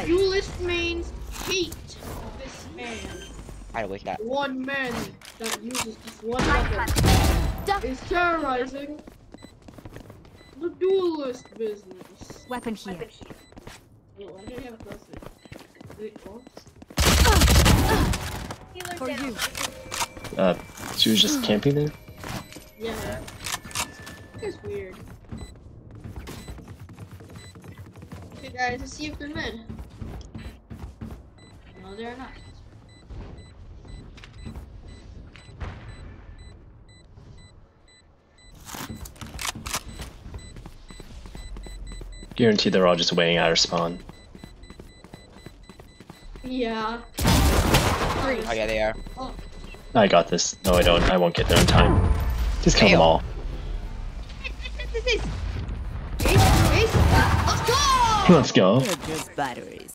ready. Duelist mains hate this man. I wish that. One man that uses just one weapon is terrorizing the duelist business. Weapon here. Oh, I didn't have a close it. Wait, what? For you. Uh, she was just camping there? Yeah. It's weird. Okay, guys, let's see if they're mid. No, they're not. Guarantee they're all just waiting out our spawn. Yeah. Oh yeah, they are. Oh, I got this. No, I don't. I won't get there in time. Just kill them all. this is. Ace, ace, let's go! Let's go. They're just batteries.